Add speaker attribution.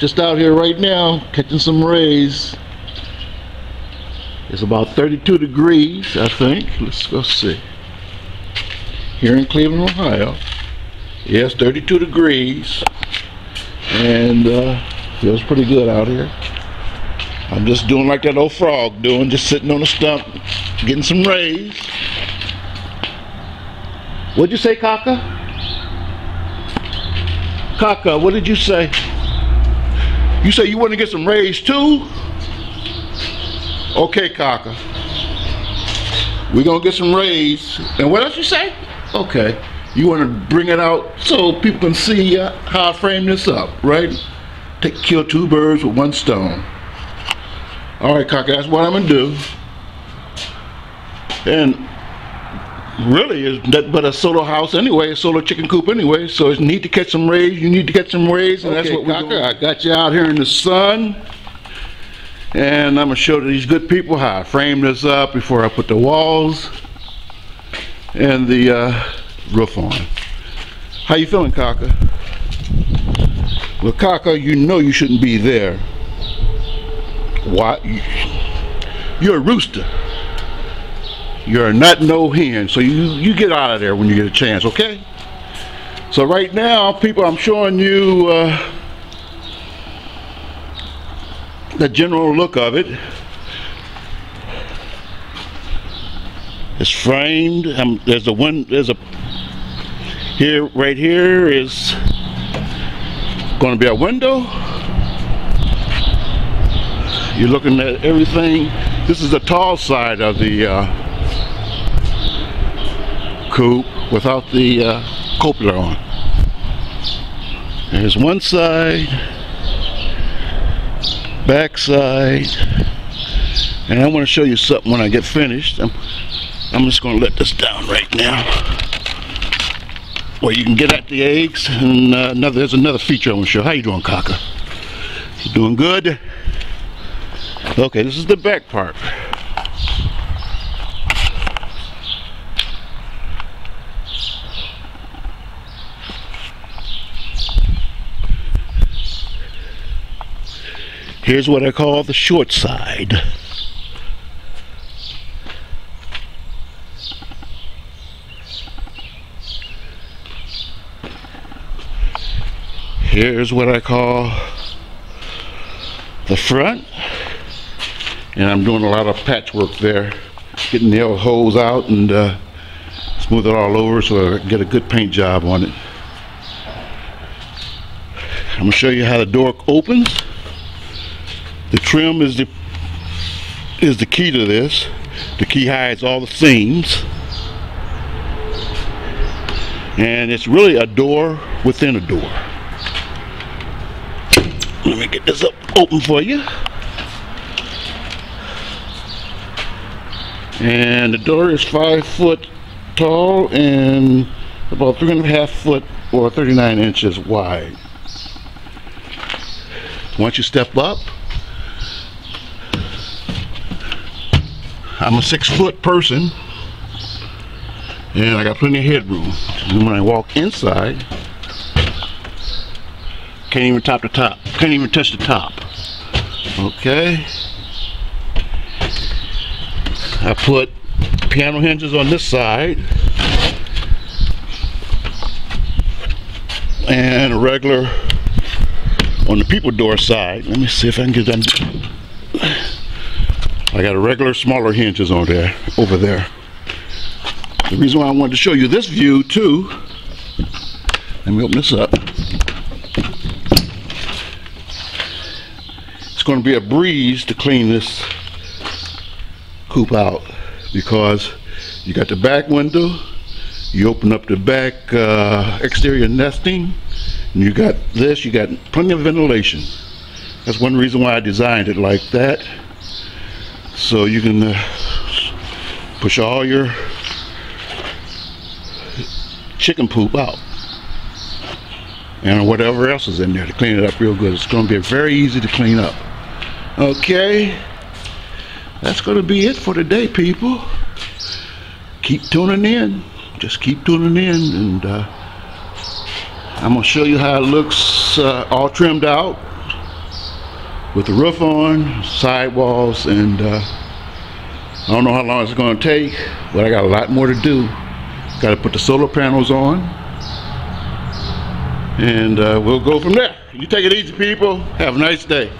Speaker 1: just out here right now catching some rays. It's about 32 degrees, I think. Let's go see. Here in Cleveland, Ohio. Yes, 32 degrees. And uh, feels pretty good out here. I'm just doing like that old frog doing, just sitting on a stump, getting some rays. What'd you say, Cockah? Cockah, what did you say? You say you want to get some rays too? Okay, Cockah. We're gonna get some rays. And what else you say? Okay. You want to bring it out so people can see uh, how I frame this up, right? Take kill two birds with one stone. All right, Cockah, that's what I'm gonna do. And really is that but a solo house anyway, a solo chicken coop anyway. So you need to catch some rays. You need to catch some rays, and
Speaker 2: Okay,
Speaker 1: that's what we're doing. I got you out here in the sun, and I'm gonna show these good people how I frame this up before I put the walls and the uh, roof on. How you feeling, Cockah? Well, Cockah, you know you shouldn't be there. Why? You're a rooster. You're not no hen, so you you get out of there when you get a chance, okay? So right now, people, I'm showing you uh, the general look of it. It's framed. Um, there's a one. There's a here. Right here is going to be a window. You're looking at everything. This is the tall side of the uh, coop without the uh, on. There's one side, back side, and I want to show you something when I get finished. I'm, I'm just going to let this down right now. Where you can get at the eggs, and uh, another, there's another feature I want to show. How you doing, Cockah? You doing good? Okay, this is the back part. Here's what I call the short side. Here's what I call the front. And I'm doing a lot of patchwork there, getting the old holes out and uh, smooth it all over so I get a good paint job on it. I'm gonna show you how the door opens. The trim is the is the key to this. The key hides all the seams. And it's really a door within a door. Let me get this up open for you. And the door is five foot tall and about three and a half foot or 39 inches wide. Once you step up, I'm a six foot person and I got plenty of headroom. And when I walk inside, can't even top the top, can't even touch the top. Okay. I put piano hinges on this side and a regular on the people door side. Let me see if I can get them. I got a regular smaller hinges on there, over there. The reason why I wanted to show you this view too, let me open this up. It's going to be a breeze to clean this coop out because you got the back window, you open up the back uh, exterior nesting, and you got this, you got plenty of ventilation. That's one reason why I designed it like that. So you can uh, push all your chicken poop out. And whatever else is in there to clean it up real good. It's going to be very easy to clean up. Okay. That's going to be it for today, people. Keep tuning in. Just keep tuning in. And uh, I'm going to show you how it looks uh, all trimmed out. With the roof on, sidewalls, and uh, I don't know how long it's going to take, but I got a lot more to do. Got to put the solar panels on, and uh, we'll go from there. You take it easy, people. Have a nice day.